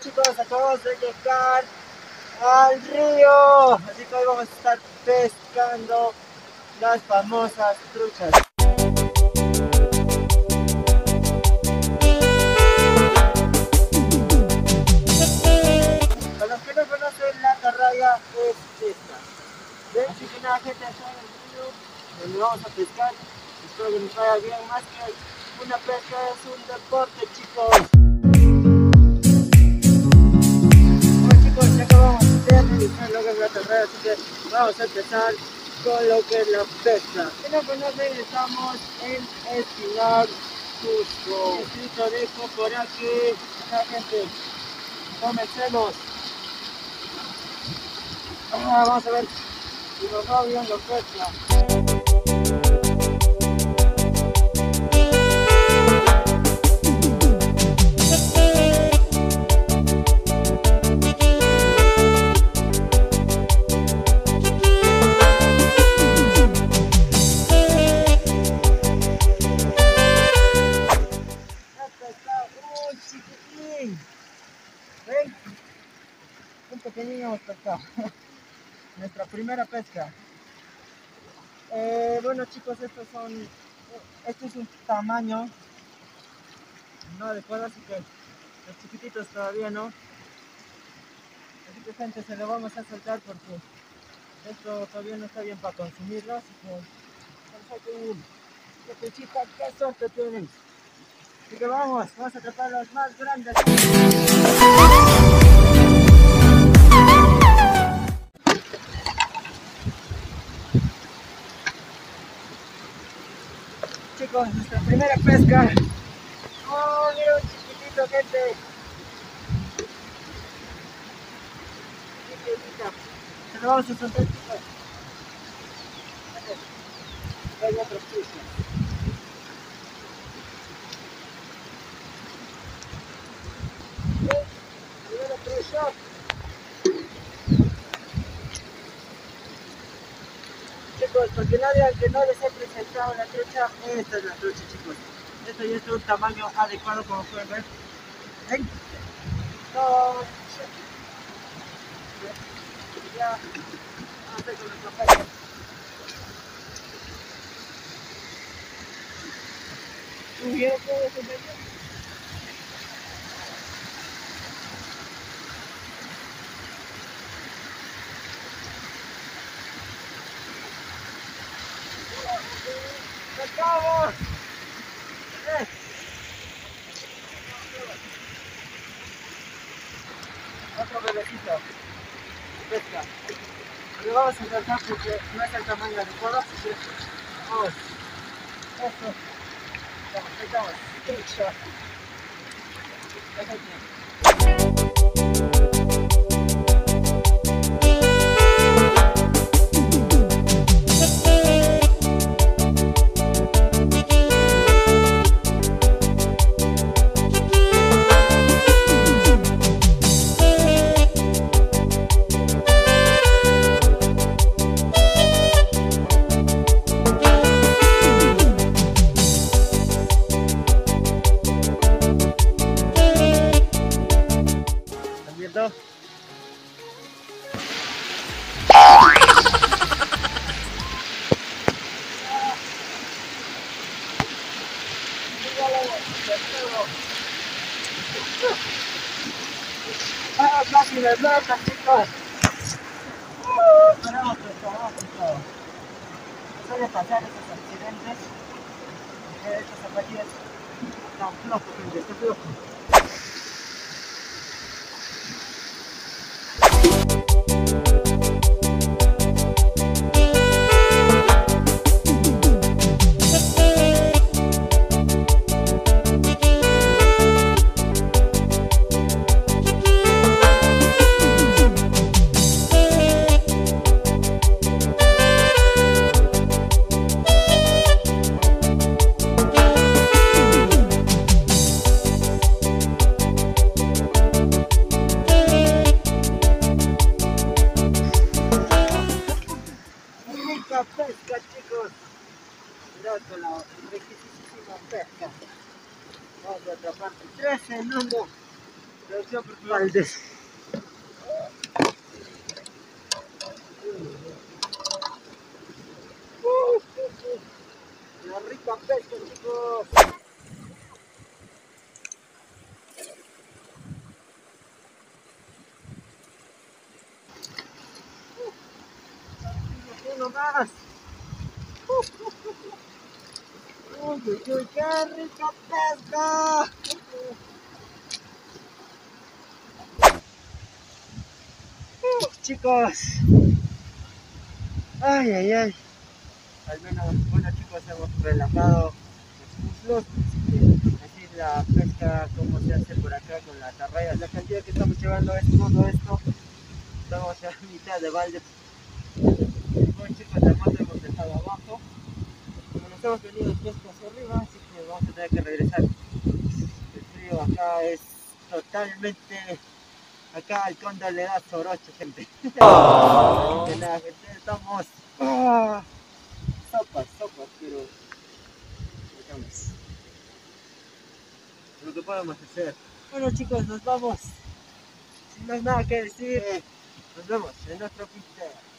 Chicos, acabamos de llegar al río. Así que hoy vamos a estar pescando las famosas truchas. Para los que no conocen, la carraya es esta. ¿Ven? Así que nada, gente, acá en el río, donde vamos a pescar. Espero que nos vaya bien. Más que una pesca, es un deporte, chicos. De revisar lo que es la carrera, así que vamos a empezar con lo que es la pesca. Si no conocen, estamos en Espinar, Cusco. Distrito de Cocoraqui. Ya, gente, comencemos. Ah, vamos a ver si nos va bien la pesca. Pequeño hemos pescado. Nuestra primera pesca. Eh, bueno chicos, estos son, este es un tamaño no adecuado, así que los chiquititos todavía no. Así que gente, se lo vamos a soltar porque esto todavía no está bien para consumirlo, así que vamos a tener qué qué suerte tienen. Así que vamos, vamos a atrapar los más grandes. Primera pesca. Oh, mira un chiquitito, gente. Chiquitita. Se lo vamos a soltar, chicos. Hay otro piso. Nadie al que no les he presentado la trucha, esta es la trucha, chicos. Esto ya es de un tamaño adecuado, como pueden ver. ¡Ven! Dos. Ya. Vamos a con nuestra pesca. ¿Tuvieron todo eso, gente? ¡Sacamos! ¡Eh! Otro bebecito. Pesca. Lo vamos a intentar porque no es el tamaño adecuado, así que vamos. Eso. Vamos, ahí estamos. Trucha. Perfecto. ¡Ah, casi me matan, chicos! Paramos esto, vamos esto. Suele pasar esos accidentes. porque Estos zapatillas están flojos, otro lado, riquísima pesca. Vamos a atrapar 13. La rica pesca, chicos. nomás. Uy, uy, qué rica pesca. Uf, chicos. Ay, ay, ay. Al menos, bueno chicos, hemos relajado los muslos. Así la pesca, como se hace por acá con las arrayas. La cantidad que estamos llevando es todo esto. Estamos a mitad de balde. Bueno chicos, moto hemos dejado abajo. Hemos venido pesca hacia arriba, así que vamos a tener que regresar. El frío acá es totalmente Acá al cóndor le da soroche, gente. Oh. la gente, estamos. Ah, sopas, sopas, pero. Digamos. Lo que podemos hacer. Bueno, chicos, nos vamos. Si no hay nada que decir, nos vemos en nuestro pisteo.